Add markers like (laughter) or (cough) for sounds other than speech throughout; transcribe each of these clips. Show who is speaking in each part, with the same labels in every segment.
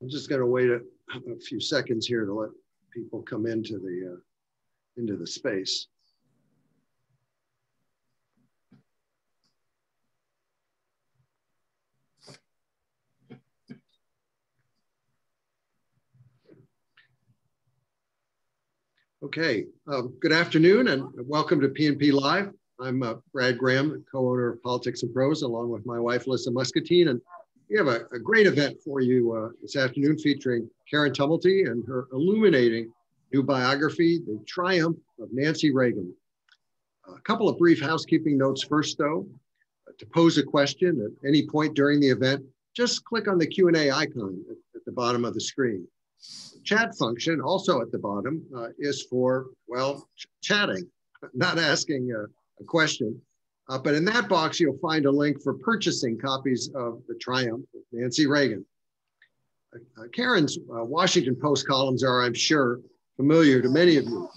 Speaker 1: I'm just going to wait a, a, few seconds here to let people come into the uh, into the space. Okay, um, good afternoon and welcome to PNP Live. I'm uh, Brad Graham, co-owner of Politics and Prose, along with my wife, Lissa Muscatine. And we have a, a great event for you uh, this afternoon featuring Karen Tumulty and her illuminating new biography, The Triumph of Nancy Reagan. A couple of brief housekeeping notes first, though. to pose a question at any point during the event, just click on the Q&A icon at, at the bottom of the screen chat function, also at the bottom, uh, is for, well, ch chatting, (laughs) not asking a, a question. Uh, but in that box, you'll find a link for purchasing copies of The Triumph of Nancy Reagan. Uh, Karen's uh, Washington Post columns are, I'm sure, familiar to many of you.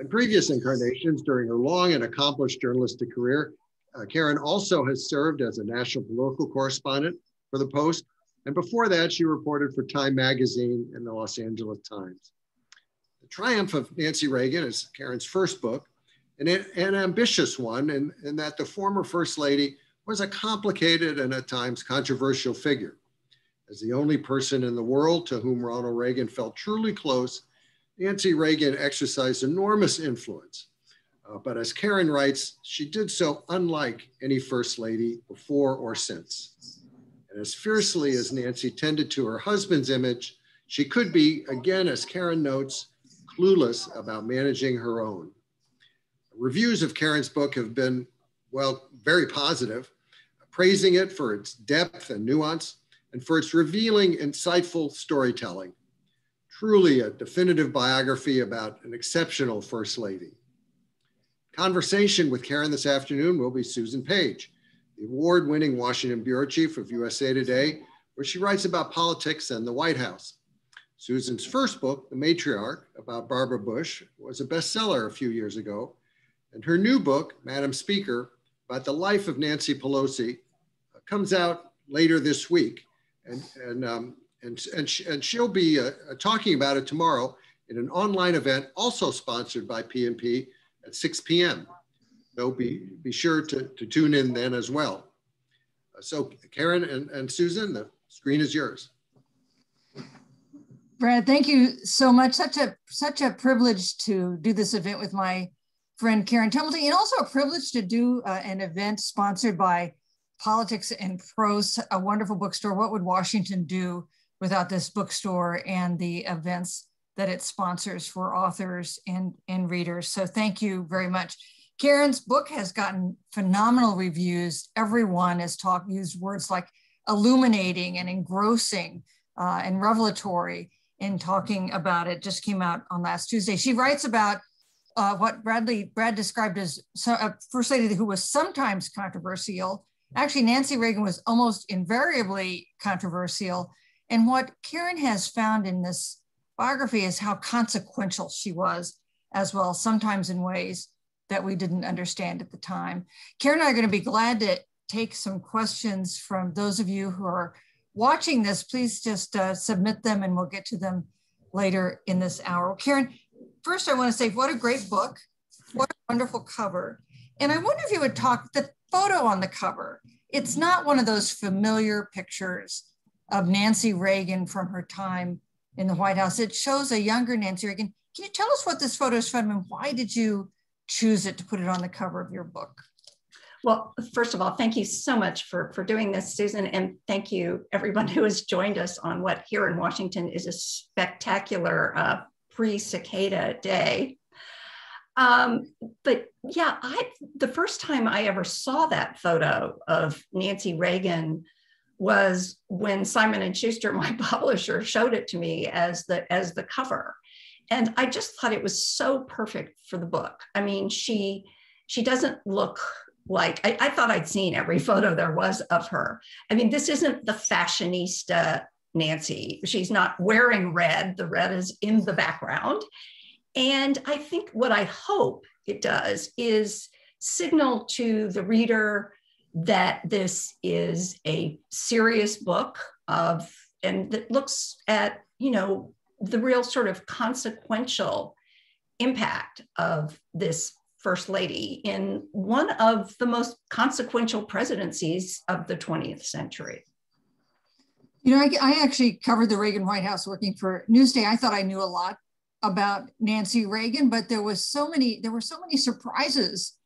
Speaker 1: In previous incarnations, during her long and accomplished journalistic career, uh, Karen also has served as a national political correspondent for the Post and before that, she reported for Time Magazine and the Los Angeles Times. The Triumph of Nancy Reagan is Karen's first book, and an ambitious one in, in that the former First Lady was a complicated and at times controversial figure. As the only person in the world to whom Ronald Reagan felt truly close, Nancy Reagan exercised enormous influence. Uh, but as Karen writes, she did so unlike any First Lady before or since. And as fiercely as Nancy tended to her husband's image, she could be, again, as Karen notes, clueless about managing her own. Reviews of Karen's book have been, well, very positive, praising it for its depth and nuance and for its revealing, insightful storytelling. Truly a definitive biography about an exceptional First Lady. Conversation with Karen this afternoon will be Susan Page, the award winning Washington Bureau Chief of USA Today, where she writes about politics and the White House. Susan's first book, The Matriarch, about Barbara Bush, was a bestseller a few years ago. And her new book, Madam Speaker, about the life of Nancy Pelosi, uh, comes out later this week. And, and, um, and, and, sh and she'll be uh, uh talking about it tomorrow in an online event also sponsored by PNP at 6 p.m. So be, be sure to, to tune in then as well. Uh, so Karen and, and Susan, the screen is yours.
Speaker 2: Brad, thank you so much. Such a such a privilege to do this event with my friend Karen Tumulty, and also a privilege to do uh, an event sponsored by Politics and Prose, a wonderful bookstore. What would Washington do without this bookstore and the events that it sponsors for authors and, and readers? So thank you very much. Karen's book has gotten phenomenal reviews. Everyone has talked, used words like illuminating and engrossing uh, and revelatory in talking about it. Just came out on last Tuesday. She writes about uh, what Bradley Brad described as a first lady who was sometimes controversial. Actually, Nancy Reagan was almost invariably controversial. And what Karen has found in this biography is how consequential she was as well, sometimes in ways that we didn't understand at the time. Karen and I are going to be glad to take some questions from those of you who are watching this. Please just uh, submit them and we'll get to them later in this hour. Karen, first I want to say what a great book. What a wonderful cover. And I wonder if you would talk the photo on the cover. It's not one of those familiar pictures of Nancy Reagan from her time in the White House. It shows a younger Nancy Reagan. Can you tell us what this photo is from and why did you choose it to put it on the cover of your book?
Speaker 3: Well, first of all, thank you so much for, for doing this, Susan. And thank you, everyone who has joined us on what here in Washington is a spectacular uh, pre cicada day. Um, but yeah, I the first time I ever saw that photo of Nancy Reagan was when Simon and Schuster, (laughs) my publisher, showed it to me as the as the cover and I just thought it was so perfect for the book. I mean, she she doesn't look like I, I, thought I'd seen every (laughs) photo there was of her. I mean, this isn't the fashionista Nancy. She's not wearing red. The red is in the background. And I think what I hope it does is signal to the reader that this is a serious book of and that looks at, you know, the real sort of consequential impact of this first lady in one of the most consequential presidencies of the 20th century.
Speaker 2: You know, I, I, actually covered the Reagan White House working for Newsday. I thought I knew a lot about Nancy Reagan, but there was so many, there were so many surprises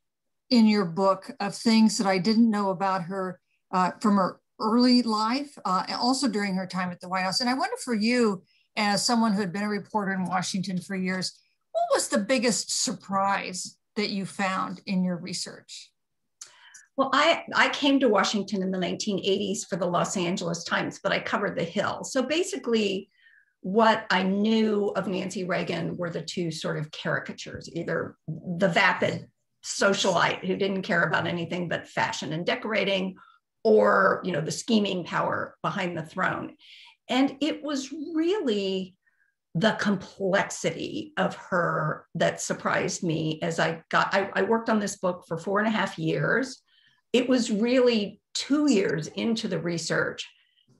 Speaker 2: in your book of things that I didn't know about her uh, from her early life, uh, and also during her time at the White House. And I wonder for you, as someone who had been a reporter in Washington for years, what was the biggest surprise that you found in your research?
Speaker 3: Well, I, I came to Washington in the 1980s for the Los Angeles Times, but I covered the Hill. So basically, what I knew of Nancy Reagan were the two sort of caricatures either the vapid socialite who didn't care about anything but fashion and decorating, or you know the scheming power behind the throne. And it was really the complexity of her that surprised me as I got, I, I, worked on this book for four and a half years. It was really two years into the research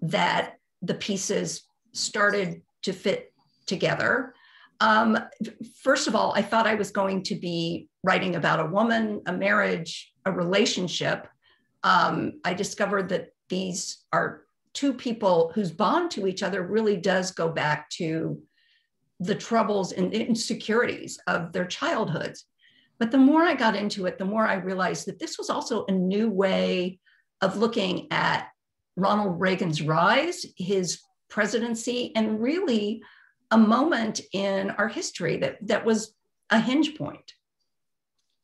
Speaker 3: that the pieces started to fit together. Um, first of all, I thought I was going to be writing about a woman, a marriage, a relationship. Um, I discovered that these are two people whose bond to each other really does go back to the troubles and insecurities of their childhoods. But the more I got into it, the more I realized that this was also a new way of looking at Ronald Reagan's rise, his presidency, and really a moment in our history that, that was a hinge point.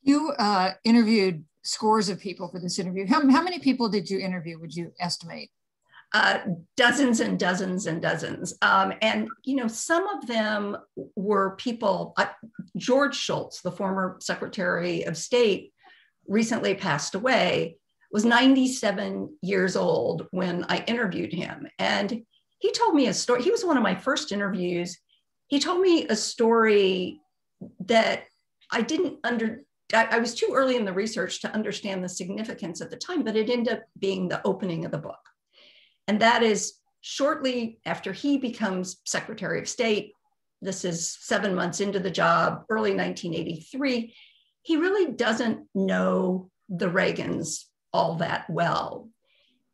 Speaker 2: You uh, interviewed scores of people for this interview. How, how many people did you interview, would you estimate?
Speaker 3: Uh, dozens and dozens and dozens. Um, and, you know, some of them were people, uh, George Shultz, the former Secretary of State, recently passed away, was 97 years old when I interviewed him. And he told me a story. He was one of my first interviews. He told me a story that I didn't under, I, I was too early in the research to understand the significance at the time, but it ended up being the opening of the book. And that is shortly after he becomes Secretary of State. This is seven months into the job, early 1983. He really doesn't know the Reagans all that well.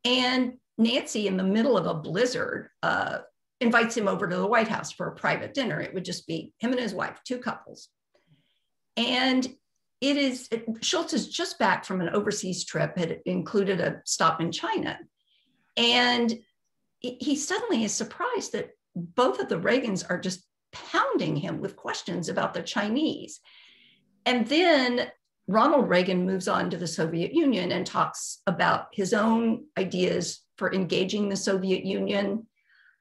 Speaker 3: And Nancy, in the middle of a blizzard, uh, invites him over to the White House for a private dinner. It would just be him and his wife, two couples. And it is, it, Shultz is just back from an overseas trip, had included a stop in China. And he suddenly is surprised that both of the Reagans are just pounding him with questions about the Chinese. And then Ronald Reagan moves on to the Soviet Union and talks about his own ideas for engaging the Soviet Union,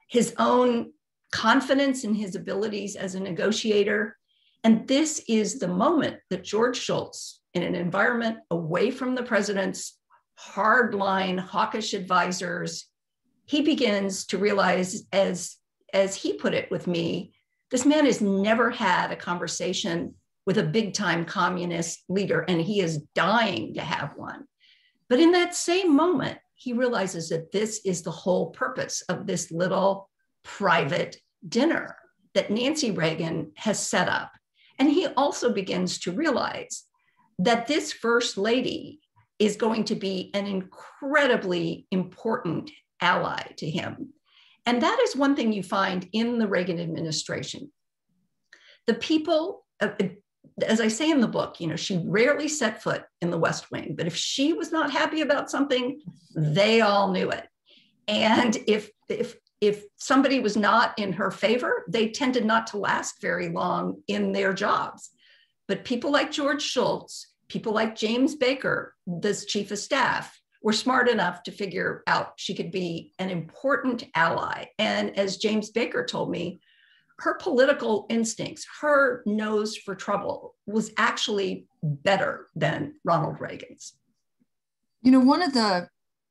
Speaker 3: his own confidence in his abilities as a negotiator. And this is the moment that George Shultz, in an environment away from the president's hardline hawkish advisors, he begins to realize, as, as he put it with me, this man has never had a conversation with a big time communist leader, and he is dying to have one. But in that same moment, he realizes that this is the whole purpose of this little private dinner that Nancy Reagan has set up. And he also begins to realize that this first lady is going to be an incredibly important ally to him. And that is one thing you find in the Reagan administration. The people, uh, uh, as I say in the book, you know, she rarely set foot in the West Wing, but if she was not happy about something, they all knew it. And if if if somebody was not in her favor, they tended not to last very long in their jobs. But people like George Shultz, people like James Baker, this chief of staff, were smart enough to figure out she could be an important ally. And as James Baker told me, her political instincts, her nose for trouble was actually better than Ronald Reagan's.
Speaker 2: You know, one of the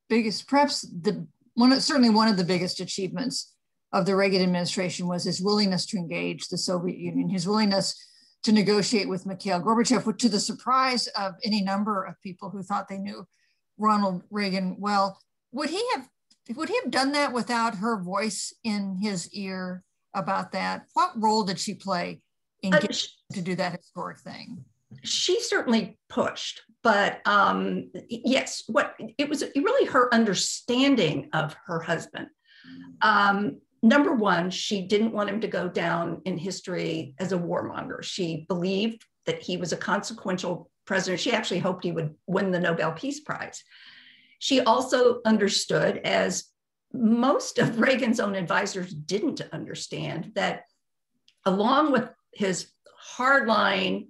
Speaker 2: biggest, perhaps the one, certainly one of the biggest achievements of the Reagan administration was his willingness to engage the Soviet Union, his willingness to negotiate with Mikhail Gorbachev, to the surprise of any number of people who thought they knew Ronald Reagan well. Would he have would he have done that without her voice in his ear about that? What role did she play in uh, getting to do that historic thing?
Speaker 3: She certainly pushed, but um, yes, what it was really her understanding of her husband. Um, number one, she didn't want him to go down in history as a warmonger. She believed that he was a consequential president. She actually hoped he would win the Nobel Peace Prize. She also understood, as most of Reagan's own advisors didn't understand, that along with his hardline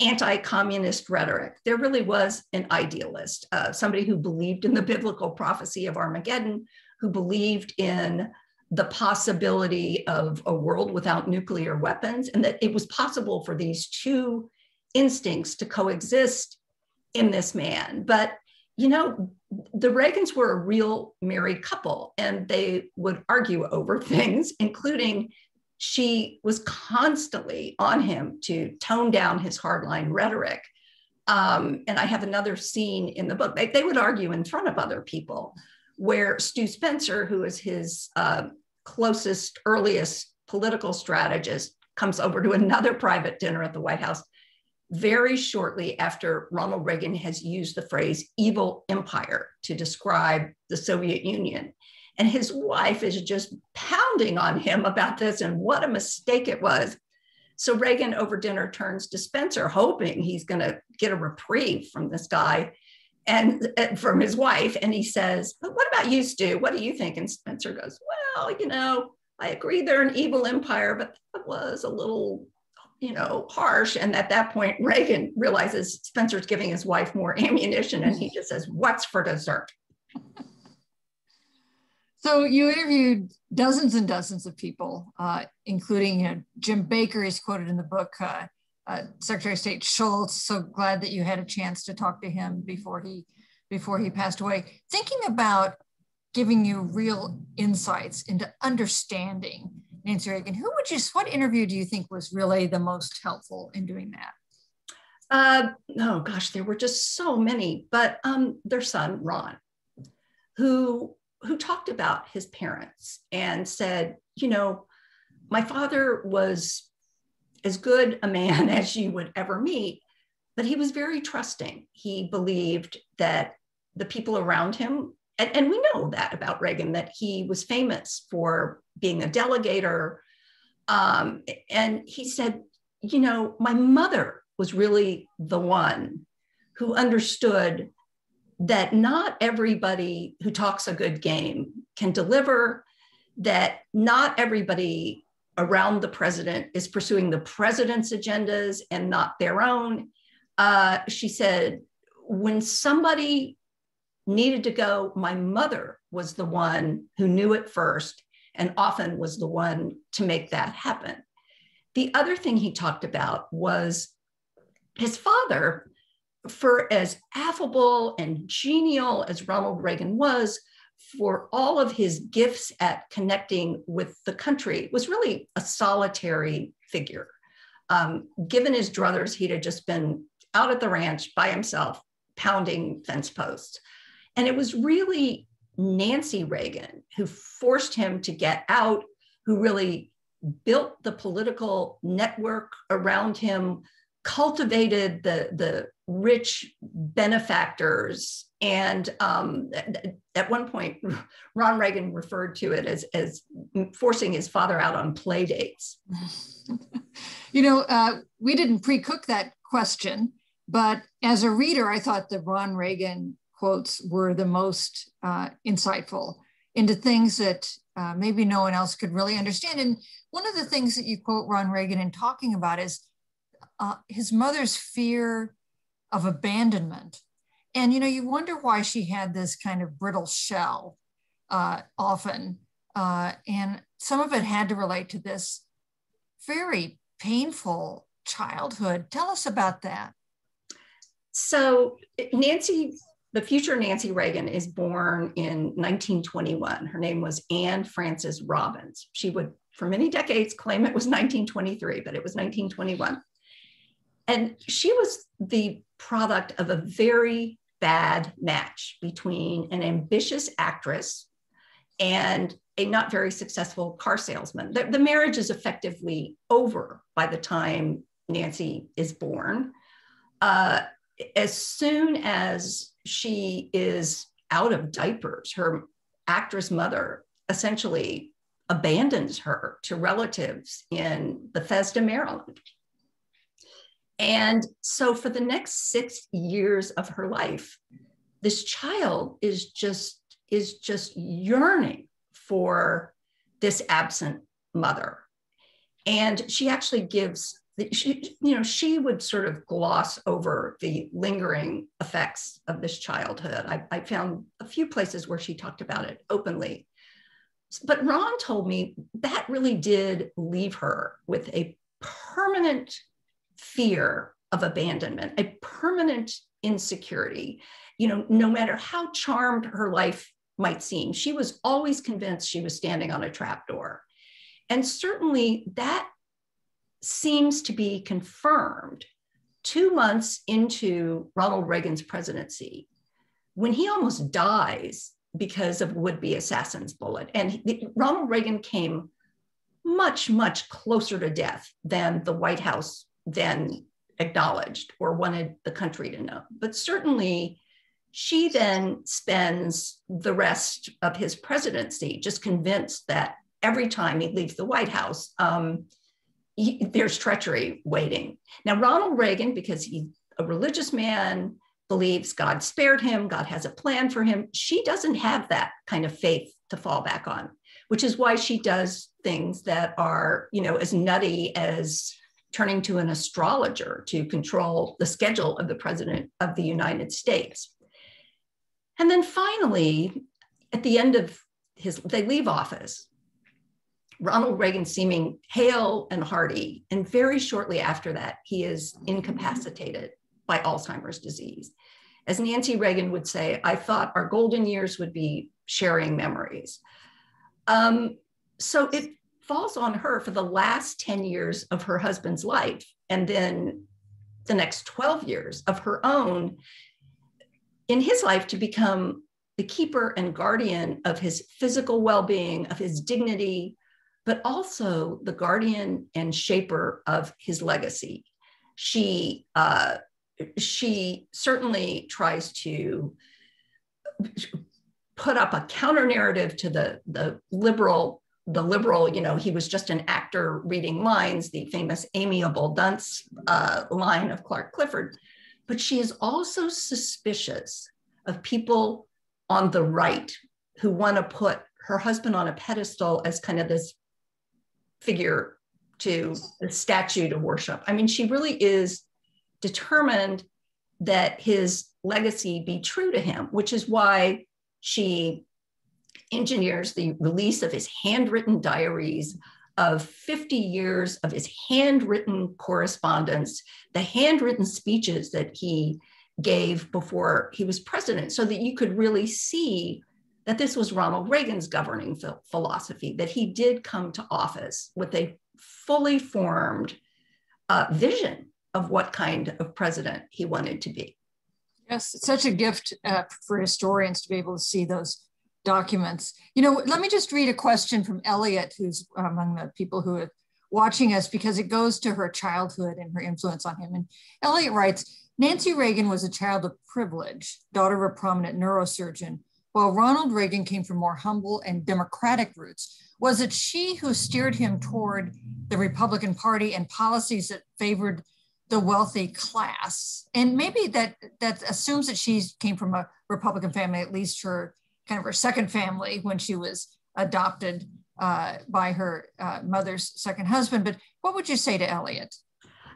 Speaker 3: anti communist rhetoric, there really was an idealist, uh, somebody who believed in the biblical prophecy of Armageddon, who believed in the possibility of a world without nuclear weapons, and that it was possible for these two instincts to coexist in this man. But, you know, the Reagans were a real married couple, and they would argue over (laughs) things, including she was constantly on him to tone down his hardline rhetoric. Um, and I have another scene in the book. They, they would argue in front of other people where Stu Spencer, who is his uh, closest, earliest political strategist, comes over to another private dinner at the White House very shortly after Ronald Reagan has used the phrase evil empire to describe the Soviet Union. And his wife is just pounding on him about this and what a mistake it was. So Reagan over dinner turns to Spencer, hoping he's going to get a reprieve from this guy and uh, from his wife. And he says, But what about you, Stu? What do you think? And Spencer goes, Well, you know, I agree they're an evil empire, but that was a little, you know, harsh. And at that point, Reagan realizes Spencer's giving his wife more (laughs) ammunition and he just says, What's for dessert?
Speaker 2: So you interviewed dozens and dozens of people, uh, including you know, Jim Baker is quoted in the book, uh, uh, Secretary of State Shultz. So glad that you had a chance to talk to him before he before he passed away. Thinking about giving you real insights into understanding Nancy Reagan, who would you? What interview do you think was really the most helpful in doing that?
Speaker 3: Uh, oh gosh, there were just so many. But um, their son Ron, who who talked about his parents and said, you know, my father was as good a man (laughs) as you would ever meet, but he was very trusting. He believed that the people around him, and, and we know that about Reagan, that he was famous for being a delegator. Um, and he said, you know, my mother was really the one who understood that not everybody who talks a good game can deliver, that not everybody around the president is pursuing the president's agendas and not their own. Uh, she said, when somebody needed to go, my mother was the one who knew it first and often was the one to make that happen. The other thing he talked about was his father, for as affable and genial as Ronald Reagan was, for all of his gifts at connecting with the country, was really a solitary figure. Um, given his druthers, he'd have just been out at the ranch by himself, pounding fence posts. And it was really Nancy Reagan who forced him to get out, who really built the political network around him, cultivated the, the rich benefactors. And um, at one point, Ron Reagan referred to it as, as forcing his father out on play dates. (laughs)
Speaker 2: you know, uh, we didn't pre cook that question, but as a reader, I thought the Ron Reagan quotes were the most uh, insightful into things that uh, maybe no one else could really understand. And one of the things that you quote Ron Reagan in talking about is uh, his mother's fear of abandonment. And you know, you wonder why she had this kind of brittle shell uh, often. Uh, and some of it had to relate to this very painful childhood. Tell us about that.
Speaker 3: So, Nancy, the future Nancy Reagan, is born in 1921. Her name was Anne Frances Robbins. She would, for many decades, claim it was 1923, but it was 1921. And she was the product of a very bad match between an ambitious actress and a not very successful car salesman. The, the marriage is effectively over by the time Nancy is born. Uh, as soon as she is out of diapers, her actress mother essentially abandons her to relatives in Bethesda, Maryland. And so for the next six years of her life, this child is just is just yearning for this absent mother. And she actually gives she, you know, she would sort of gloss over the lingering effects of this childhood. I, I found a few places where she talked about it openly. But Ron told me that really did leave her with a permanent fear of abandonment, a permanent insecurity. You know, no matter how charmed her life might seem, she was always convinced she was standing on a trapdoor. And certainly that seems to be confirmed two months into Ronald Reagan's presidency when he almost dies because of would-be assassin's bullet. And he, Ronald Reagan came much, much closer to death than the White House then acknowledged or wanted the country to know. But certainly, she then spends the rest of his presidency just convinced that every time he leaves the White House, um, he, there's treachery waiting. Now, Ronald Reagan, because he's a religious man, believes God spared him, God has a plan for him. She doesn't have that kind of faith to fall back on, which is why she does things that are, you know, as nutty as turning to an astrologer to control the schedule of the president of the United States. And then finally, at the end of his, they leave office. Ronald Reagan seeming hale and hearty. And very shortly after that, he is incapacitated by Alzheimer's disease. As Nancy Reagan would say, I thought our golden years would be sharing memories. Um, so it falls on her for the last 10 years of her husband's life, and then the next 12 years of her own in his life to become the keeper and guardian of his physical well being, of his dignity, but also the guardian and shaper of his legacy. She, uh, she certainly tries to put up a counter narrative to the, the liberal the liberal, you know, he was just an actor reading lines, the famous amiable dunce uh, line of Clark Clifford. But she is also suspicious of people on the right who want to put her husband on a pedestal as kind of this figure to the statue to worship. I mean, she really is determined that his legacy be true to him, which is why she engineers the release of his handwritten diaries of 50 years of his handwritten correspondence, the handwritten speeches that he gave before he was president, so that you could really see that this was Ronald Reagan's governing philosophy, that he did come to office with a fully formed uh, vision of what kind of president he wanted to be.
Speaker 2: Yes, it's such a gift uh, for historians to be able to see those documents. You know, let me just read a question from Elliot, who's um, among the people who are watching us, because it goes to her childhood and her influence on him. And Elliot writes, Nancy Reagan was a child of privilege, daughter of a prominent neurosurgeon, while Ronald Reagan came from more humble and democratic roots. Was it she who steered him toward the Republican Party and policies that favored the wealthy class? And maybe that that assumes that she came from a Republican family, at least her kind of her second family when she was adopted uh, by her uh, mother's second husband. But what would you say to Elliot?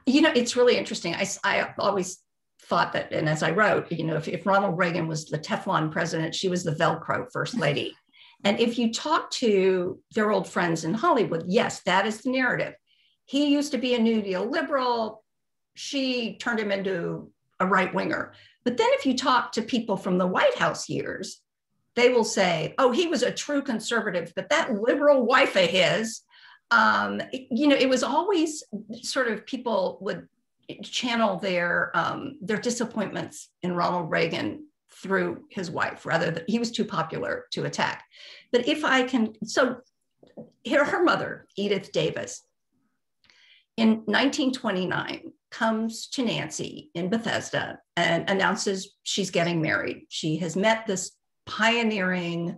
Speaker 3: You know, it's really interesting. I, I always thought that, and as I wrote, you know, if, if Ronald Reagan was the Teflon president, she was the Velcro first (laughs) lady. and if you talk to their old friends in Hollywood, yes, that is the narrative. He used to be a New Deal liberal. She turned him into a right winger. But then if you talk to people from the White House years, they will say, oh, he was a true conservative, but that liberal wife of his, um, you know, it was always sort of people would channel their um, their disappointments in Ronald Reagan through his wife, rather than he was too popular to attack. But if I can, so here, her mother, Edith Davis, in 1929 comes to Nancy in Bethesda and announces she's getting married. She has met this pioneering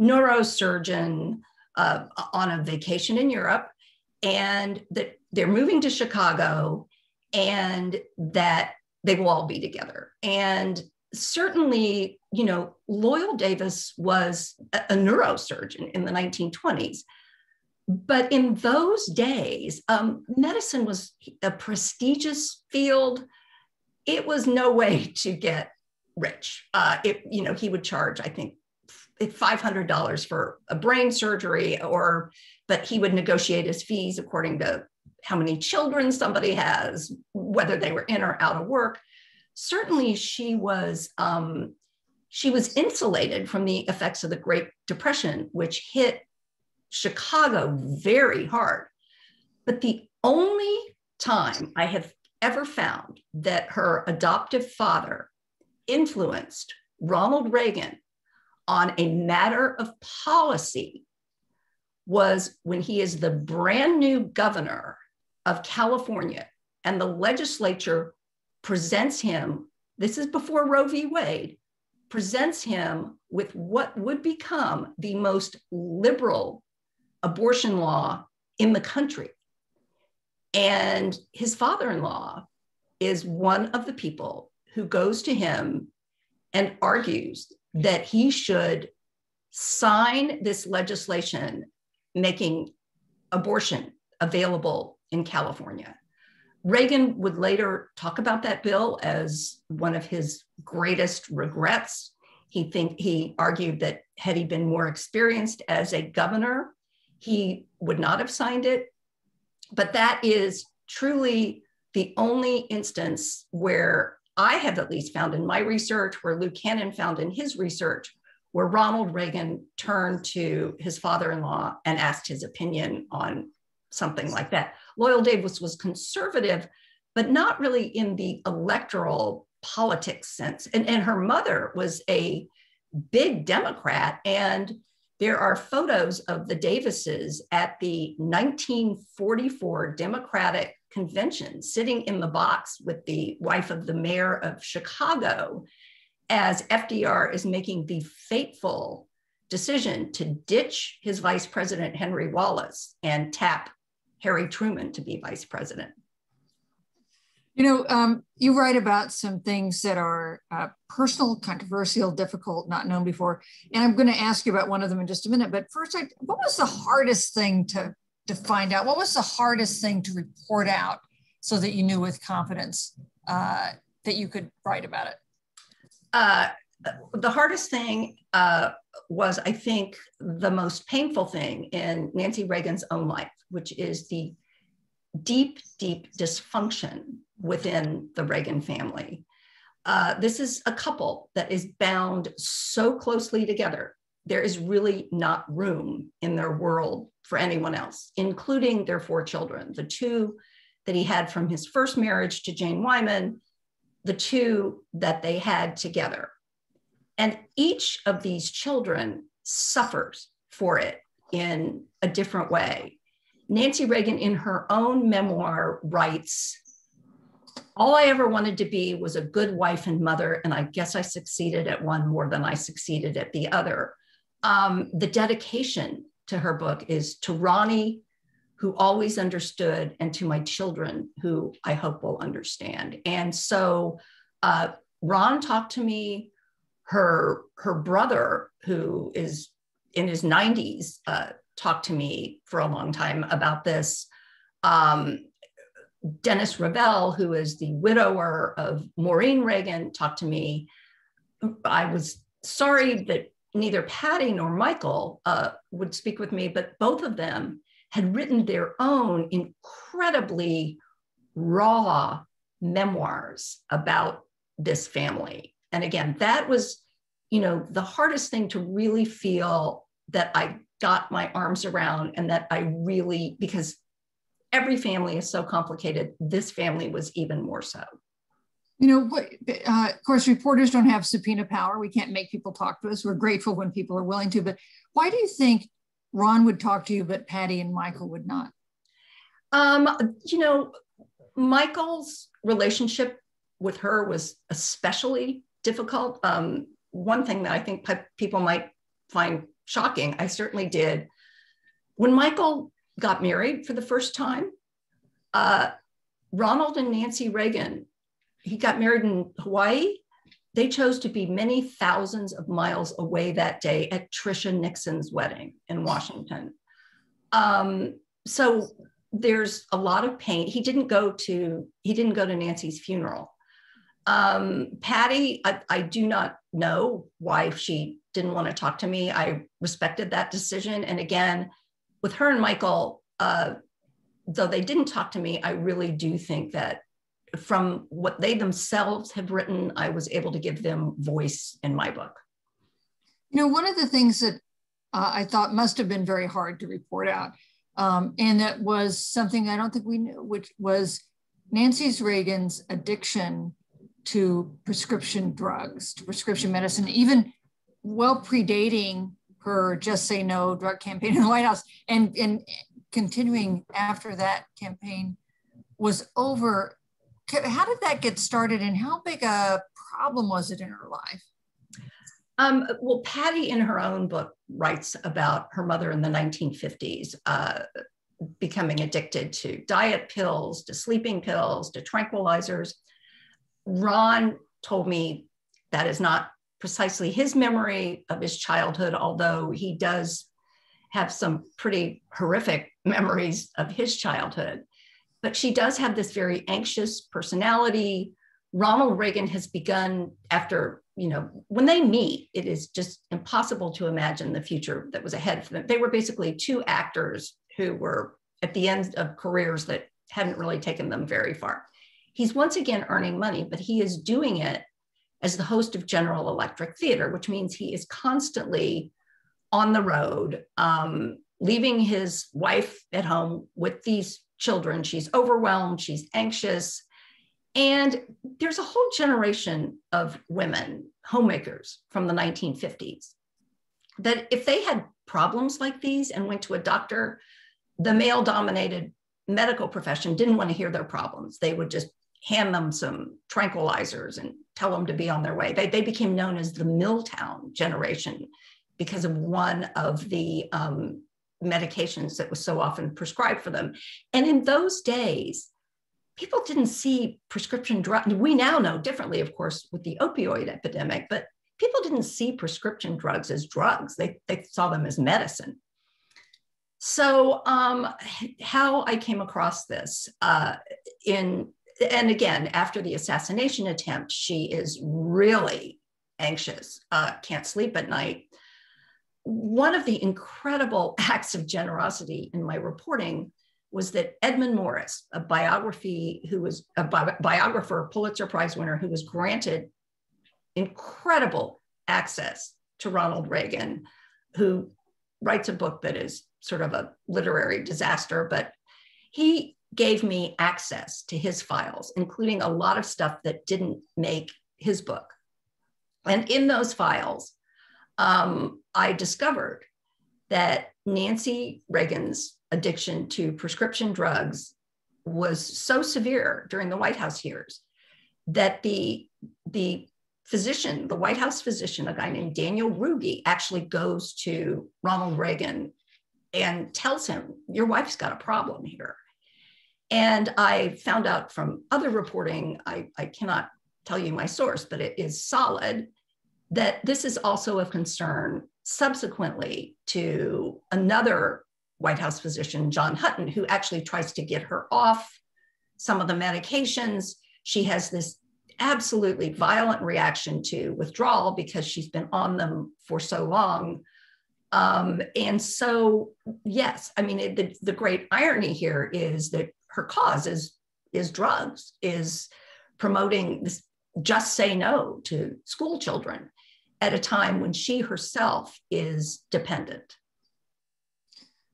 Speaker 3: neurosurgeon uh, on a vacation in Europe and that they're moving to Chicago and that they will all be together. And certainly, you know, Loyal Davis was a, a neurosurgeon in the 1920s. But in those days, um, medicine was a prestigious field. It was no way (laughs) to get rich. Uh, it, you know, he would charge, I think, $500 for a brain surgery, or but he would negotiate his fees according to how many children somebody has, whether they were in or out of work. Certainly, she was um, she was insulated from the effects of the Great Depression, which hit Chicago very hard. But the only time I have ever found that her adoptive father influenced Ronald Reagan on a matter of policy was when he is the brand new governor of California, and the legislature presents him, this is before Roe v. Wade, presents him with what would become the most liberal abortion law in the country. And his father in law is one of the people who goes to him and argues that he should sign this legislation making abortion available in California. Reagan would later talk about that bill as one of his greatest regrets. He think he argued that had he been more experienced as a governor, he would not have signed it. But that is truly the only instance where I have at least found in my research, where Lou Cannon found in his research, where Ronald Reagan turned to his father in law and asked his opinion on something like that. Loyal Davis was conservative, but not really in the electoral politics sense. And, and her mother was a big Democrat. And there are photos of the Davises at the 1944 Democratic Convention sitting in the box with the wife of the mayor of Chicago as FDR is making the fateful decision to ditch his vice president, Henry Wallace, and tap Harry Truman to be vice president.
Speaker 2: You know, um, you write about some things that are uh, personal, controversial, difficult, not known before. And I'm going to ask you about one of them in just a minute. But first, I, what was the hardest thing to, to find out? What was the hardest thing to report out so that you knew with confidence uh, that you could write about it?
Speaker 3: Uh, the hardest thing uh, was, I think, the most painful thing in Nancy Reagan's own life, which is the deep, deep dysfunction within the Reagan family. Uh, this is a couple that is bound so closely together. There is really not room in their world for anyone else, including their four children the two that he had from his first marriage to Jane Wyman, the two that they had together. And each of these children suffers for it in a different way. Nancy Reagan, in her own memoir, writes All I ever wanted to be was a good wife and mother, and I guess I succeeded at one more than I succeeded at the other. Um, the dedication to her book is to Ronnie, who always understood, and to my children, who I hope will understand. And so uh, Ron talked to me her her brother, who is in his 90s, uh, talked to me for a long time about this. Um, Dennis Revell, who is the widower of Maureen Reagan, talked to me. I was sorry that neither Patty nor Michael uh, would speak with me, but both of them had written their own incredibly raw memoirs about this family and again, that was, you know, the hardest thing to really feel that I got my arms around and that I really, because every family is so complicated, this family was even more so.
Speaker 2: You know, uh, of course, reporters don't have subpoena power. We can't make people talk to us. We're grateful when people are willing to. But why do you think Ron would talk to you, but Patty and Michael would not?
Speaker 3: Um, you know, Michael's relationship with her was especially difficult. Um, one thing that I think people might find shocking, I certainly did. When Michael got married for the first time, uh, Ronald and Nancy Reagan, he got married in Hawaii. They chose to be many thousands of miles away that day at Tricia Nixon's wedding in Washington. Um, so there's a lot of pain. He didn't go to he didn't go to Nancy's funeral. Um, Patty, I, I do not know why she didn't want to talk to me. I respected that decision. And again, with her and Michael, uh, though they didn't talk to me, I really do think that from what they themselves have written, I was able to give them voice in my book.
Speaker 2: You know, one of the things that uh, I thought must have been very hard to report out, um, and that was something I don't think we knew, which was Nancy's Reagan's addiction to prescription drugs, to prescription medicine, even well predating her Just Say No drug campaign in the White House and, and continuing after that campaign was over. How did that get started and how big a problem was it in her life?
Speaker 3: Um, well, Patty, in her own book, writes about her mother in the 1950s uh, becoming addicted to diet pills, to sleeping pills, to tranquilizers. Ron told me that is not precisely his memory of his childhood, although he does have some pretty horrific (laughs) memories of his childhood. But she does have this very anxious personality. Ronald Reagan has begun after, you know, when they meet, it is just impossible to imagine the future that was ahead for them. They were basically two actors who were at the end of careers that hadn't really taken them very far he's once again earning money, but he is doing it as the host of General Electric Theater, which means he is constantly on the road, um, leaving his wife at home with these children. She's overwhelmed, she's anxious. And there's a whole generation of women, homemakers from the 1950s, that if they had problems like these and went to a doctor, the male dominated medical profession didn't want to hear their problems. They would just hand them some tranquilizers and tell them to be on their way. They, they became known as the Miltown generation because of one of the um, medications that was so often prescribed for them. And in those days, people didn't see prescription drugs. We now know differently, of course, with the opioid epidemic, but people didn't see prescription drugs as drugs. They, they saw them as medicine. So, um, how I came across this uh, in and again, after the assassination attempt, she is really anxious, uh, can't sleep at night. One of the incredible (laughs) acts of generosity in my reporting was that Edmund Morris, a biography who was a bi- biographer, Pulitzer Prize winner, who was granted incredible access to Ronald Reagan, who writes a book that is sort of a literary disaster, but he gave me access to his files, including a lot of stuff that didn't make his book. And in those files, um, I discovered that Nancy Reagan's addiction to prescription drugs was so severe during the White House years that the, the physician, the White House physician, a guy named Daniel Ruge, actually goes to Ronald Reagan and tells him, Your wife's got a problem here. And I found out from other reporting, I, I cannot tell you my source, but it is solid, that this is also a concern subsequently to another White House physician, John Hutton, who actually tries to get her off some of the medications. She has this absolutely violent reaction to withdrawal because she's been on them for so long. Um, and so, yes, I mean, it, the, the great irony here is that her cause is is drugs, is promoting this just say no to school children at a time when she herself is dependent.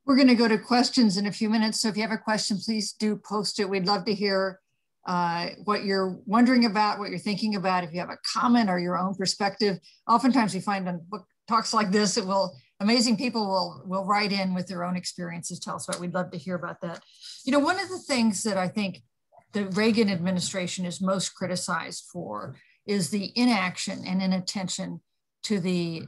Speaker 2: We're going to go to questions in a few minutes. So if you have a question, please do post it. We'd love to hear uh, what you're wondering about, what you're thinking about, if you have a comment or your own perspective. Oftentimes we find on book talks like this, it will amazing people will will write in with their own experiences, tell us what we'd love to hear about that. You know, one of the things that I think the Reagan administration is most criticized for is the inaction and inattention to the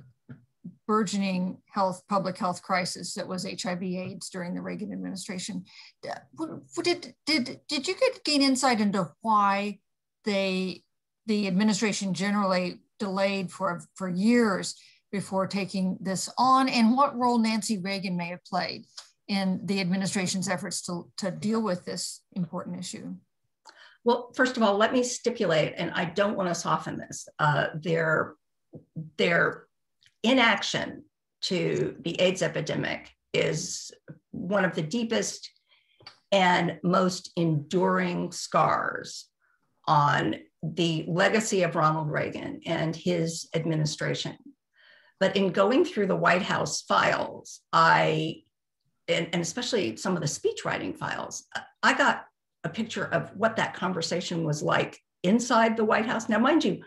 Speaker 2: burgeoning health public health crisis that was HIV AIDS during the Reagan administration. Did, did, did you get gain insight into why they the administration generally delayed for, for years before taking this on and what role Nancy Reagan may have played in the administration's efforts to, to deal with this important issue?
Speaker 3: Well, first of all, let me stipulate, and I don't want to soften this, uh, their, their inaction to the AIDS epidemic is one of the deepest and most enduring scars on the legacy of Ronald Reagan and his administration. But in going through the White House files, I, and, and especially some of the speechwriting files, I got a picture of what that conversation was like inside the White House. Now, mind you,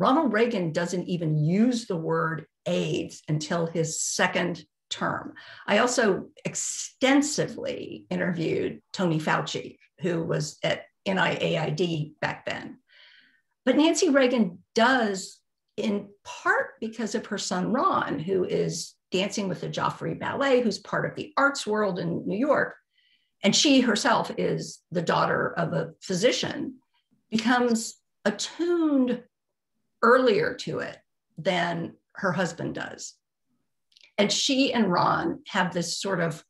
Speaker 3: Ronald Reagan doesn't even use the word AIDS until his second term. I also extensively interviewed Tony Fauci, who was at NIAID back then. But Nancy Reagan does, in part because of her son Ron, who is dancing with the Joffrey Ballet, who's part of the arts world in New York, and she herself is the daughter of a physician, becomes attuned earlier to it than her husband does. And she and Ron have this sort of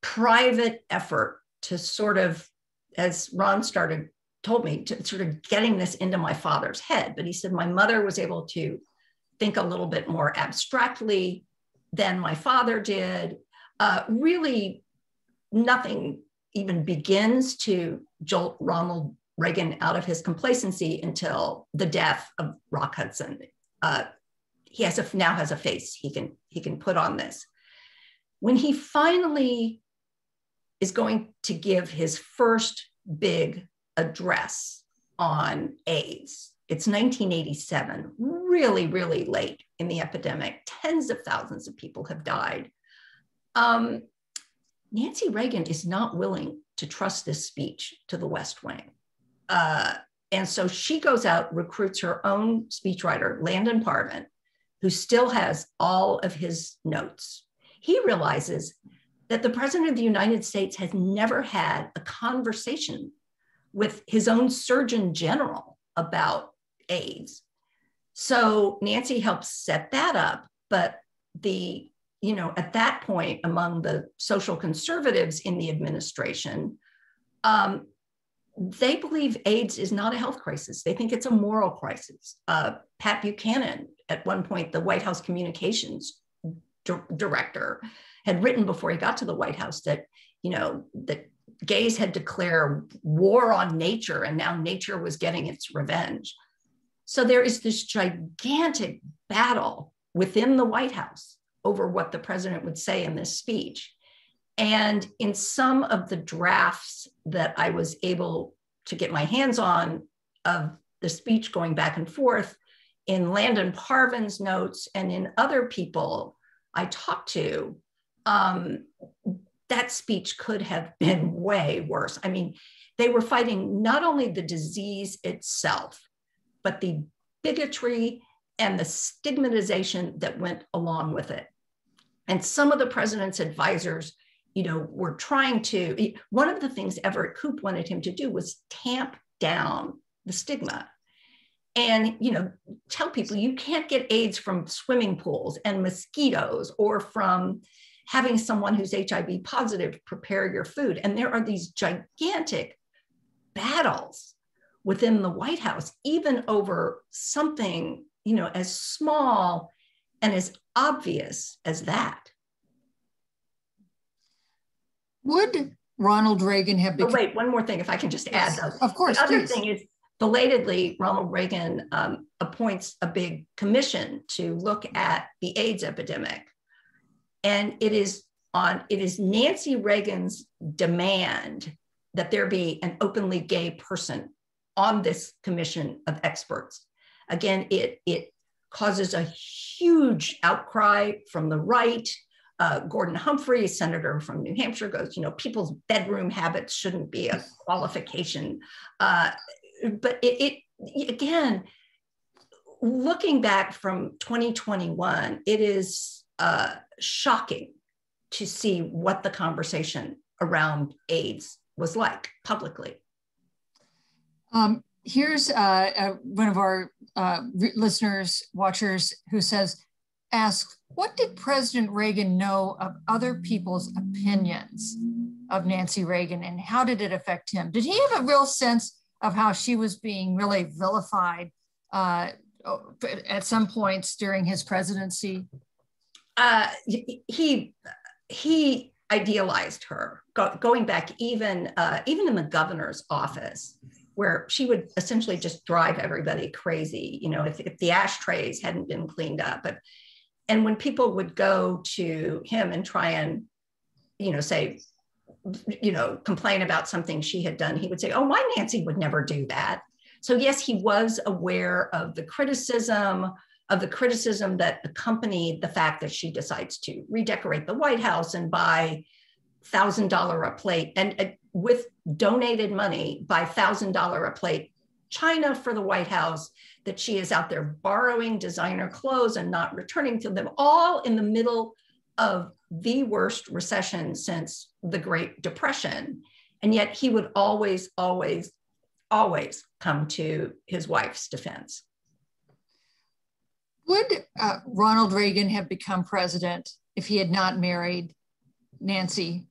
Speaker 3: private effort to sort of, as Ron started, told me, to sort of getting this into my father's head. But he said my mother was able to think a little bit more abstractly than my father did. Uh, really nothing even begins to jolt Ronald Reagan out of his complacency until the death of Rock Hudson. Uh, he has a, now has a face he can he can put on this. When he finally is going to give his first big address on AIDS, it's 1987, really, really late in the epidemic. Tens of thousands of people have died. Um, Nancy Reagan is not willing to trust this speech to the West Wing. Uh, and so she goes out, recruits her own speechwriter, Landon Parvin, who still has all of his notes. He realizes that the president of the United States has never had a conversation with his own surgeon general about AIDS. So Nancy helps set that up, but the you know, at that point, among the social conservatives in the administration, um, they believe AIDS is not a health crisis. They think it's a moral crisis. Uh, Pat Buchanan, at one point, the White House communications di- director, had written before he got to the White House that, you know, that gays had declared war on nature and now nature was getting its revenge. So there is this gigantic battle within the White House over what the president would say in this speech. And in some of the drafts that I was able to get my hands on of the speech going back and forth, in Landon Parvin's notes and in other people I talked to, um, that speech could have (laughs) been way worse. I mean, they were fighting not only the disease itself, but the bigotry and the stigmatization that went along with it. And some of the president's advisors, you know, were trying to, one of the things Everett Koop wanted him to do was tamp down the stigma and you know tell people you can't get aids from swimming pools and mosquitoes or from having someone who's hiv positive prepare your food and there are these gigantic battles within the white house even over something you know as small and as obvious as that.
Speaker 2: Would Ronald Reagan have
Speaker 3: become- oh, wait, one more thing, if I can just add. Though.
Speaker 2: Of course.
Speaker 3: The other
Speaker 2: please.
Speaker 3: thing is, belatedly, Ronald Reagan um, appoints a big commission to look at the AIDS epidemic. And it is on it is Nancy Reagan's demand that there be an openly gay person on this commission of experts. Again, it, it causes a huge outcry from the right. Uh, Gordon Humphrey, senator from New Hampshire, goes, you know, people's bedroom habits shouldn't be a qualification. Uh, but it, it, again, looking back from 2021, it is uh, shocking to see what the conversation around AIDS was like publicly.
Speaker 2: Um, here's uh, uh, one of our uh, listeners, watchers, who says, asks, what did President Reagan know of other people's opinions of Nancy Reagan and how did it affect him? Did he have a real sense of how she was being really vilified uh, at some points during his presidency?
Speaker 3: Uh, he he idealized her, go, going back even uh, even in the governor's office, where she would essentially just drive everybody crazy. You know, if, if the ashtrays hadn't been cleaned up, but and when people would go to him and try and, you know, say, you know, complain about something she had done, he would say, "Oh, my Nancy would never do that." So yes, he was aware of the criticism of the criticism that accompanied the fact that she decides to redecorate the White House and buy thousand dollar a plate and uh, with donated money buy thousand dollar a plate china for the White House that she is out there borrowing designer clothes and not returning to them all in the middle of the worst recession since the Great Depression. And yet he would always, always, always come to his wife's defense.
Speaker 2: Would uh, Ronald Reagan have become president if he had not married Nancy?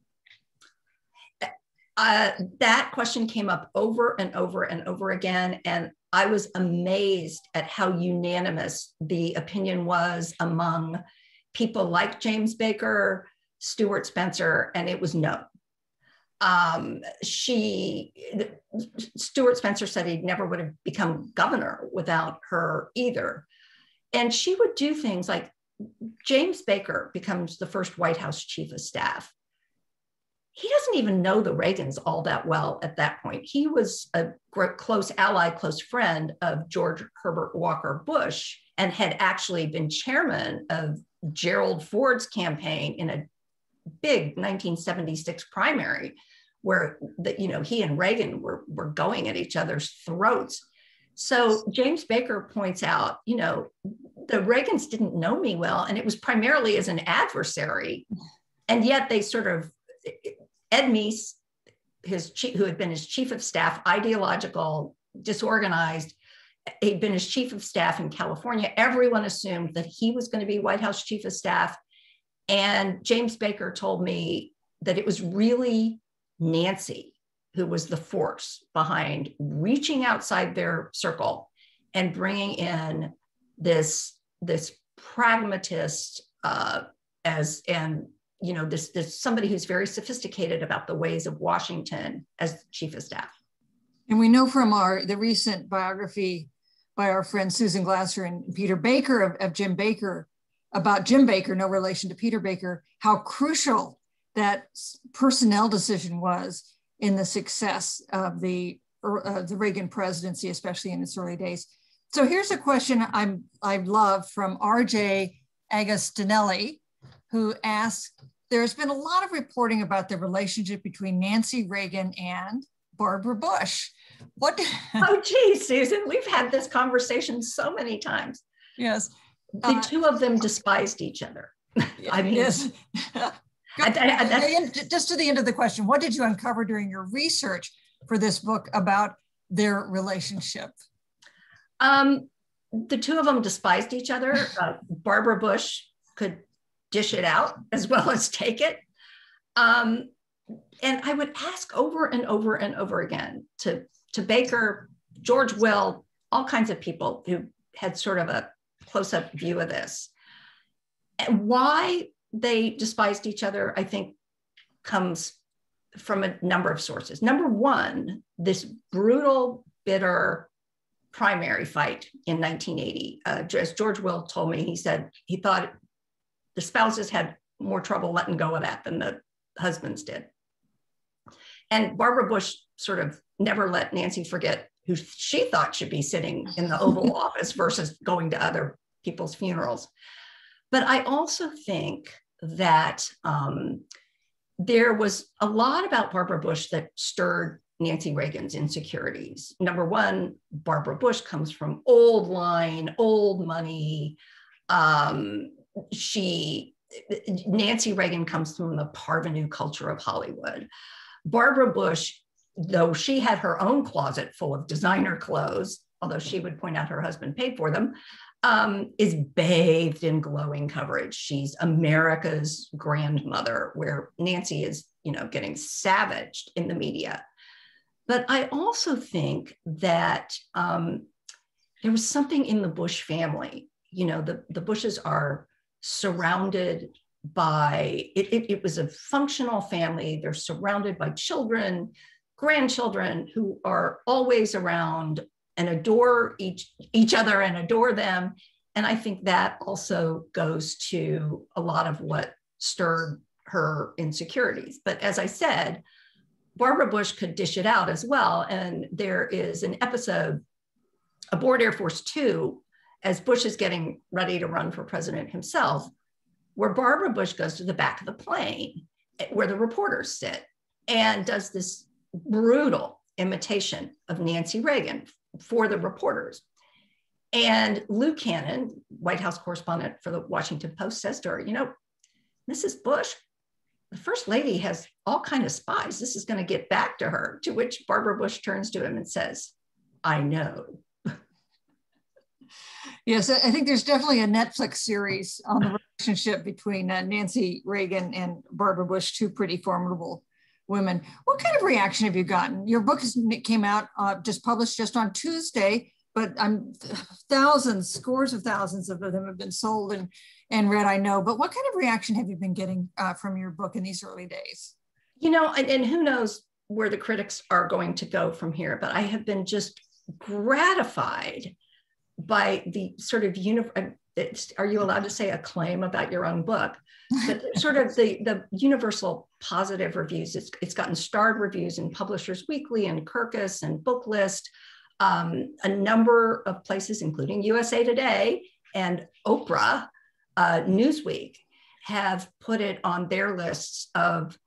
Speaker 3: Uh, that question came up over and over and over again. And I was amazed at how unanimous the opinion was among people like James Baker, Stuart Spencer, and it was no. Um, she, Stuart Spencer said he never would have become governor without her either. And she would do things like James Baker becomes the first White House chief of staff. He doesn't even know the Reagans all that well at that point. He was a close ally, close friend of George Herbert Walker Bush and had actually been chairman of Gerald Ford's campaign in a big 1976 primary where the, you know he and Reagan were, were going at each other's throats so James Baker points out, you know, the Reagans didn't know me well, and it was primarily as an adversary. And yet they sort of, Ed Meese, his chief, who had been his chief of staff, ideological, disorganized, he'd been his chief of staff in California. Everyone assumed that he was going to be White House chief of staff. And James Baker told me that it was really Nancy who was the force behind reaching outside their circle and bringing in this this pragmatist uh, as and you know this this somebody who's very sophisticated about the ways of Washington as chief of staff.
Speaker 2: And we know from our the recent biography by our friend Susan Glasser and Peter Baker of, of Jim Baker about Jim Baker, no relation to Peter Baker, how crucial that personnel decision was in the success of the, uh, the Reagan presidency, especially in its early days. So here's a question I'm, I love from RJ Agostinelli, who asks, there's been a lot of reporting about the relationship between Nancy Reagan and Barbara Bush. What? (laughs)
Speaker 3: oh, geez, Susan, we've had this conversation so many times.
Speaker 2: Yes.
Speaker 3: The uh, two of them despised each other. (laughs) I mean, yes. (laughs)
Speaker 2: I, I, just to the end of the question, what did you uncover during your research for this book about their relationship?
Speaker 3: Um, the two of them despised each other. Uh, Barbara Bush could dish it out (laughs) as well as take it. Um, and I would ask over and over and over again to, to Baker, George Will, all kinds of people who had sort of a close up view of this. And why they despised each other, I think, comes from a number of sources. Number one, this brutal, bitter primary fight in 1980. Uh, as George Will told me, he said he thought the spouses had more trouble letting go of that than the husbands did. And Barbara Bush sort of never let Nancy forget who she thought should be sitting in the Oval (laughs) Office versus going to other people's funerals. But I also think that um, there was a lot about Barbara Bush that stirred Nancy Reagan's insecurities. Number one, Barbara Bush comes from old line, old money. Um, she, Nancy Reagan comes from the parvenu culture of Hollywood. Barbara Bush, though she had her own closet full of designer clothes, although she would point out her husband paid for them, um, is bathed in glowing coverage. She's America's grandmother, where Nancy is, you know, getting savaged in the media. But I also think that um, there was something in the Bush family. You know, the, the Bushes are surrounded by, it, it, it was a functional family. They're surrounded by children, grandchildren who are always around and adore each, each other and adore them. And I think that also goes to a lot of what stirred her insecurities. But as I said, Barbara Bush could dish it out as well. And there is an episode aboard Air Force Two, as Bush is getting ready to run for president himself, where Barbara Bush goes to the back of the plane eh, where the reporters sit and does this brutal imitation of Nancy Reagan for the reporters. And Lou Cannon, White House correspondent for the Washington Post, says to her, you know, Mrs. Bush, the first lady has all kind of spies. This is going to get back to her. To which Barbara Bush turns to him and says, I know.
Speaker 2: Yes, I think there's definitely a Netflix series on the relationship between uh, Nancy Reagan and Barbara Bush, two pretty formidable women. What kind of reaction have you gotten? Your book is, came out, uh, just published just on Tuesday, but I'm thousands, scores of thousands of them have been sold and, and read, I know. But what kind of reaction have you been getting uh, from your book in these early days?
Speaker 3: You know, and, and who knows where the critics are going to go from here, but I have been just gratified by the sort of uniform are you allowed to say a claim about your own book? But (laughs) sort of the the universal positive reviews it's, it's gotten starred reviews in publishers weekly and kirkus and booklist um, a number of places including usa today and oprah uh, newsweek have put it on their lists of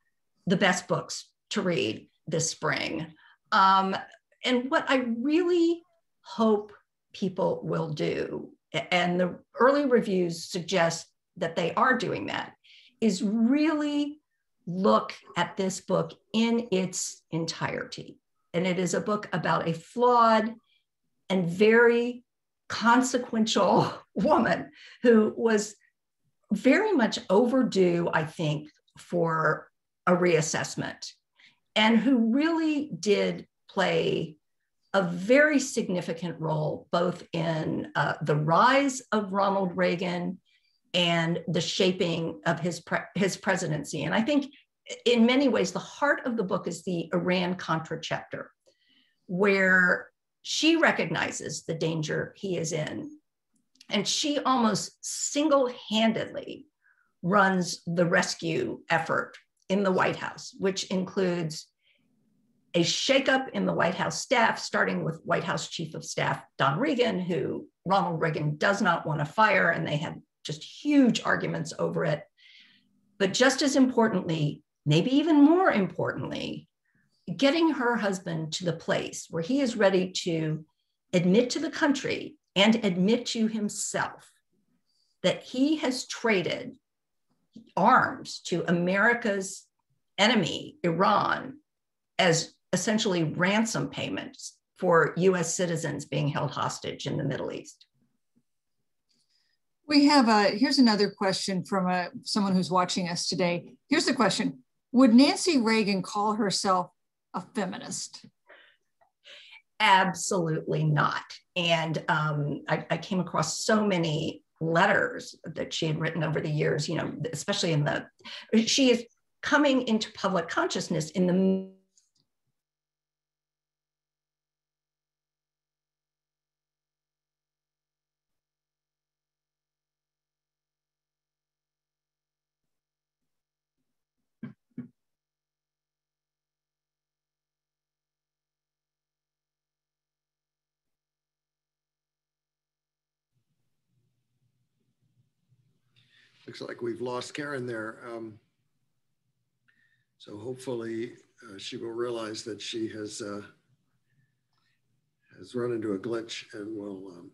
Speaker 3: the best books to read this spring. Um, and what i really hope people will do and the early reviews suggest that they are doing that, is really look at this book in its entirety. And it is a book about a flawed and very consequential (laughs) woman who was very much overdue, I think, for a reassessment and who really did play a very significant role both in uh, the rise of Ronald Reagan and the shaping of his, pre- his presidency. And I think in many ways, the heart of the book is the Iran Contra chapter, where she recognizes the danger he is in. And she almost single handedly runs the rescue effort in the White House, which includes a shakeup in the White House staff, starting with White House Chief of Staff Don Regan, who Ronald Reagan does not want to fire, and they had just huge arguments over it. But just as importantly, maybe even more importantly, getting her husband to the place where he is ready to admit to the country and admit to himself that he has traded arms to America's enemy, Iran, as essentially ransom payments for US citizens being held hostage in the Middle East.
Speaker 2: We have a, here's another question from a, someone who's watching us today. Here's the question Would Nancy Reagan call herself a feminist?
Speaker 3: Absolutely not. And um, I, I came across so many letters that she had written over the years, you know, especially in the, she is coming into public consciousness in the
Speaker 1: looks like we've lost Karen there. Um, so hopefully uh, she will realize that she has uh, has run into a glitch and will um,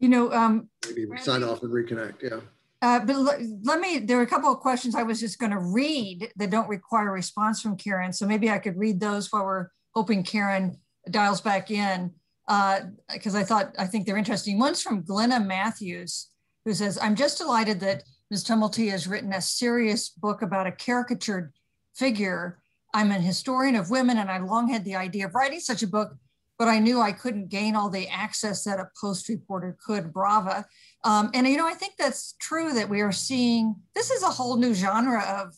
Speaker 2: you know um,
Speaker 1: maybe sign off and reconnect. Yeah.
Speaker 2: Uh, but let me, there are a couple of questions I was just going to read that don't require a response from Karen. So maybe I could read those while we're hoping Karen dials back in because uh, I thought, I think they're interesting. One's from Glenna Matthews, who says, I'm just delighted that Ms. Tumulty has written a serious book about a caricatured figure. I'm an historian of women and I long had the idea of writing such a book, but I knew I couldn't gain all the access that a post reporter could. Brava. Um, and, you know, I think that's true that we are seeing this is a whole new genre of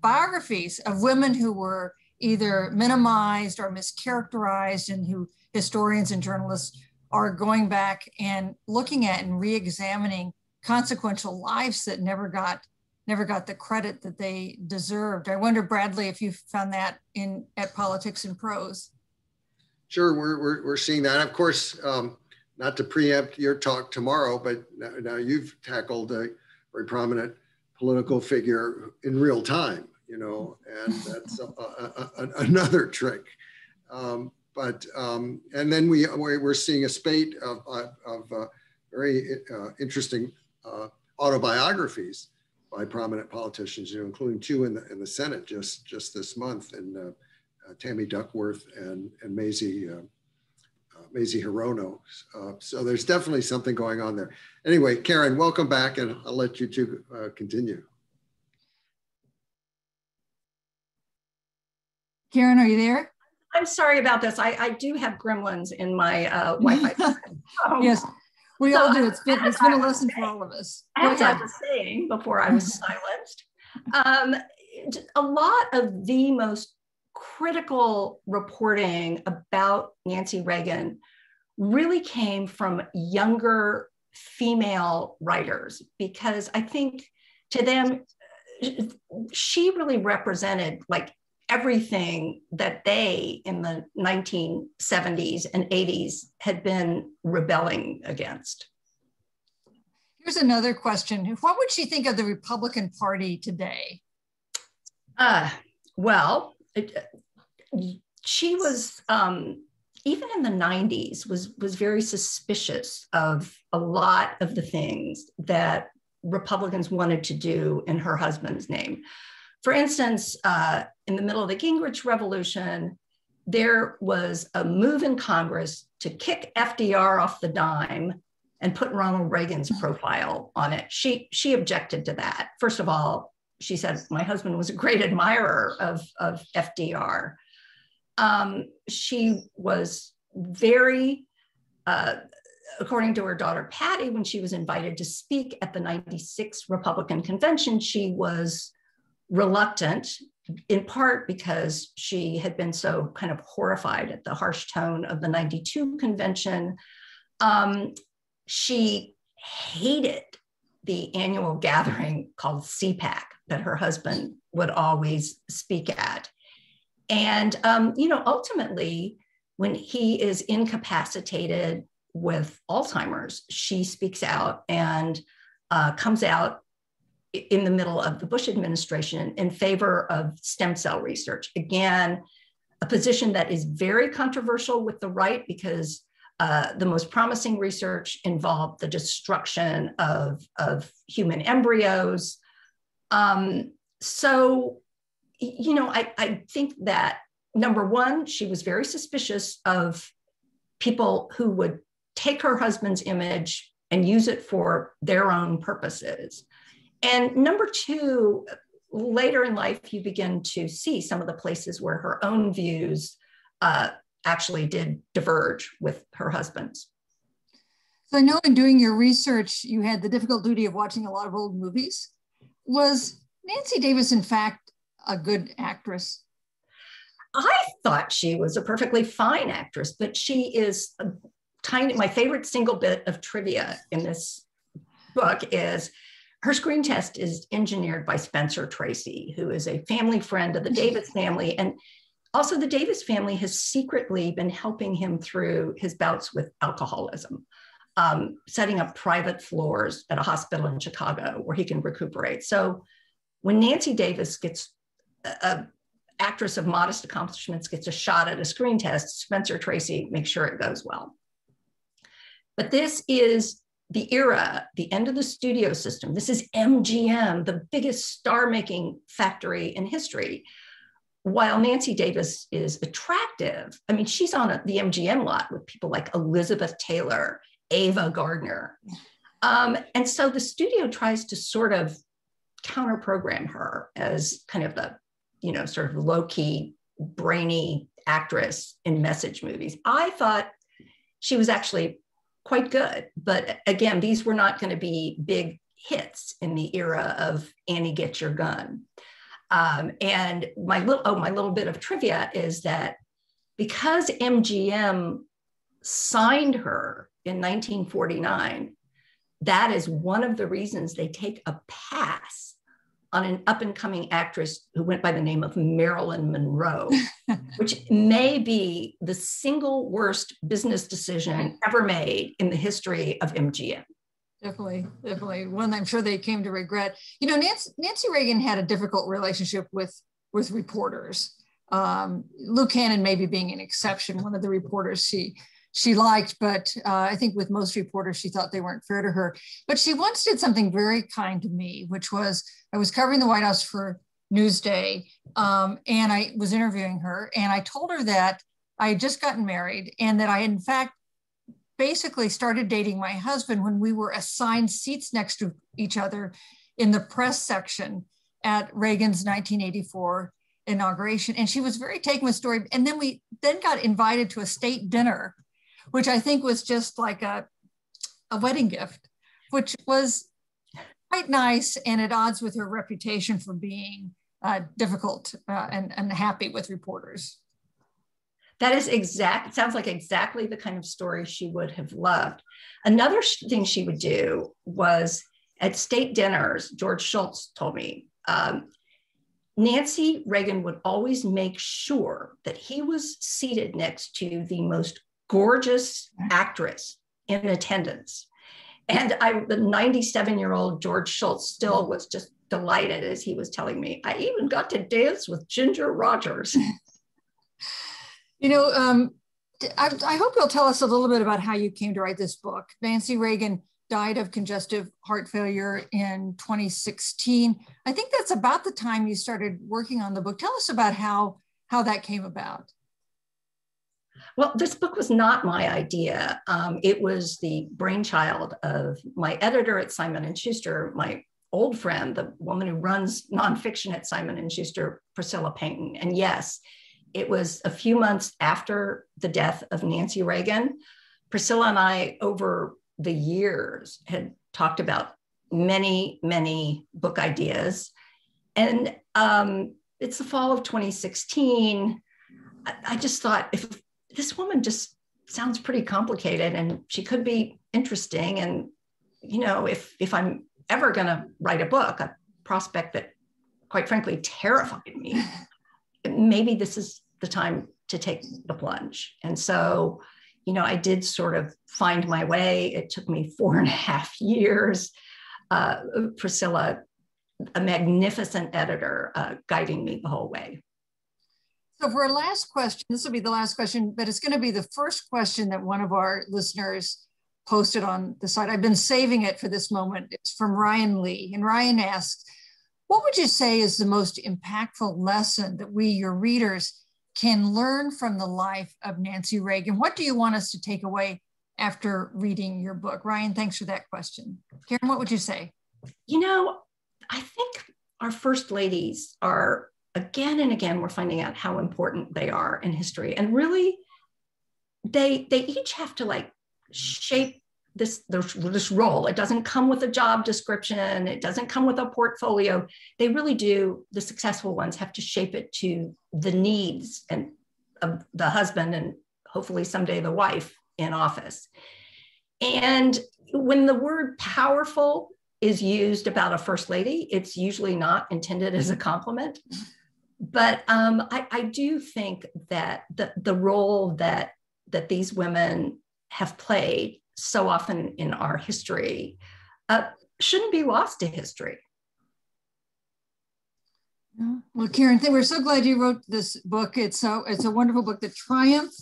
Speaker 2: biographies of women who were either minimized or mischaracterized and who historians and journalists are going back and looking at and re-examining consequential lives that never got never got the credit that they deserved. I wonder, Bradley, if you found that in at Politics and Prose.
Speaker 1: Sure, we're, we're, we're seeing that. Of course, um, not to preempt your talk tomorrow, but now, now you've tackled a very prominent political figure in real time, you know, and that's a, a, a, another trick. Um, but um, and then we we're seeing a spate of, of uh, very uh, interesting uh, autobiographies by prominent politicians, you know, including two in the in the Senate just just this month, and uh, uh, Tammy Duckworth and and Mazie uh, Mazie Hirono. So there's definitely something going on there. Anyway, Karen, welcome back, and I'll let you two continue.
Speaker 2: Karen, are you there?
Speaker 3: I'm sorry about this. I, I do have gremlins in my uh, Wi-Fi. (laughs)
Speaker 2: um, yes, we so all do. It's been, it's been a lesson for all of us.
Speaker 3: As I was saying before I (laughs) was silenced, um, a lot of the most critical reporting about Nancy Reagan really came from younger female writers because I think to them, she really represented like everything that they in the 1970s and 80s had been rebelling against.
Speaker 2: Here's another question. What would she think of the Republican Party today?
Speaker 3: Uh, well, it, she was um, even in the 90s was was very suspicious of a lot of the things that Republicans wanted to do in her husband's name. For instance, uh, in the middle of the Gingrich Revolution, there was a move in Congress to kick FDR off the dime and put Ronald Reagan's profile on it. She she objected to that. First of all, she said my husband was a great admirer of, of FDR um, she was very, uh, according to her daughter Patty, when she was invited to speak at the 96 Republican convention, she was reluctant, in part because she had been so kind of horrified at the harsh tone of the 92 convention. Um, she hated the annual gathering called CPAC that her husband would always speak at. And, um, you know, ultimately, when he is incapacitated with Alzheimer's, she speaks out and uh, comes out in the middle of the Bush administration in favor of stem cell research. Again, a position that is very controversial with the right because uh, the most promising research involved the destruction of, of human embryos. Um, so you know, I, I think that number one, she was very suspicious of people who would take her husband's image and use it for their own purposes. And number two, later in life, you begin to see some of the places where her own views uh, actually did diverge with her husband's.
Speaker 2: So I know in doing your research, you had the difficult duty of watching a lot of old movies. Was Nancy Davis, in fact, a good actress?
Speaker 3: I thought she was a perfectly fine actress, but she is a tiny. My favorite single bit of trivia in this book is her screen test is engineered by Spencer Tracy, who is a family friend of the Davis family. And also, the Davis family has secretly been helping him through his bouts with alcoholism. um, setting up private floors at a hospital in Chicago where he can recuperate. So when Nancy Davis gets a, actress of modest accomplishments gets a shot at a screen test, Spencer Tracy makes sure it goes well. But this is the era, the end of the studio system. This is MGM, the biggest star making factory in history. While Nancy Davis is attractive, I mean, she's on a, the MGM lot with people like Elizabeth Taylor, Ava Gardner. Um, and so the studio tries to sort of counter program her as kind of the, you know, sort of low key, brainy actress in message movies. I thought she was actually quite good. But again, these were not going to be big hits in the era of Annie Get Your Gun. Um, and my little, oh, my little bit of trivia is that because MGM signed her in 1949, that is one of the reasons they take a pass on an up and coming actress who went by the name of Marilyn Monroe, (laughs) which may be the single worst business decision ever made in the history of MGM.
Speaker 2: Definitely, definitely. One I'm sure they came to regret. You know, Nancy, Nancy Reagan had a difficult relationship with with reporters. Um, Lou Cannon maybe being an exception, one of the reporters she she liked, but uh, I think with most reporters, she thought they weren't fair to her. But she once did something very kind to me, which was I was covering the White House for Newsday, um, and I was interviewing her, and I told her that I had just gotten married, and that I, in fact, basically started dating my husband when we were assigned seats next to each other in the press section at Reagan's 1984 inauguration and she was very taken with the story and then we then got invited to a state dinner which I think was just like a, a wedding gift, which was quite nice and at odds with her reputation for being uh, difficult uh, and unhappy with reporters.
Speaker 3: That is exact, sounds like exactly the kind of story she would have loved. Another thing she would do was at state dinners, George Shultz told me, um, Nancy Reagan would always make sure that he was seated next to the most gorgeous actress in attendance. And I, the 97 year old George Shultz still was just delighted as he was telling me, I even got to dance with Ginger Rogers. (laughs)
Speaker 2: You know, um, I, I, hope you'll tell us a little bit about how you came to write this book. Nancy Reagan died of congestive heart failure in 2016. I think that's about the time you started working on the book. Tell us about how, how that came about.
Speaker 3: Well, this book was not my idea. Um, it was the brainchild of my editor at Simon and Schuster, my old friend, the woman who runs nonfiction at Simon and Schuster, Priscilla Painton. And yes, it was a few months after the death of Nancy Reagan. Priscilla and I, over the years, had talked about many, many book ideas. And um, it's the fall of 2016. I, I just thought if this woman just sounds pretty complicated and she could be interesting. And, you know, if, if I'm ever going to write a book, a prospect that quite frankly terrified me, (laughs) maybe this is the time to take the plunge. And so, you know, I did sort of find my way. It took me four and a half years. Uh, Priscilla, a magnificent editor, uh, guiding me the whole way.
Speaker 2: So for our last question, this will be the last question, but it's going to be the first question that one of our listeners posted on the site. I've been saving it for this moment. It's from Ryan Lee. And Ryan asks, what would you say is the most impactful lesson that we, your readers, can learn from the life of Nancy Reagan? What do you want us to take away after reading your book? Ryan, thanks for that question. Karen, what would you say?
Speaker 3: You know, I think our first ladies are again and again we're finding out how important they are in history. And really they they each have to like shape this this, role. It doesn't come with a job description. It doesn't come with a portfolio. They really do the successful ones have to shape it to the needs and of the husband and hopefully someday the wife in office. And when the word powerful is used about a first lady it's usually not intended as a compliment but um, I, I, do think that the, the role that that these women have played so often in our history uh, shouldn't be lost to history.
Speaker 2: Well, Karen, we're so glad you wrote this book. It's so it's a wonderful book, The Triumph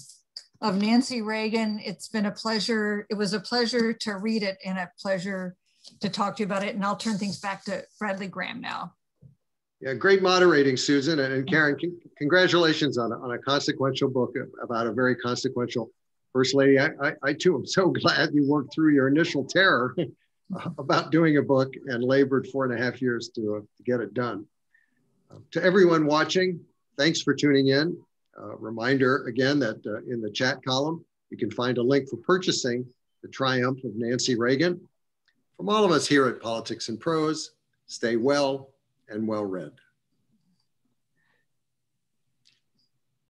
Speaker 2: of Nancy Reagan. It's been a pleasure. It was a pleasure to read it and a pleasure to talk to you about it. And I'll turn things back to Bradley Graham now.
Speaker 1: Yeah, great moderating, Susan. And Karen, congratulations on a, on a consequential book about a very consequential First Lady. I, I, I too am so (laughs) glad you worked through your initial terror (laughs) about doing a book and labored four and a half years to, uh, to get it done. Uh, to everyone watching, thanks for tuning in. Uh, reminder again that uh, in the chat column, you can find a link for purchasing The Triumph of Nancy Reagan. From all of us here at Politics and Prose, stay well and well read.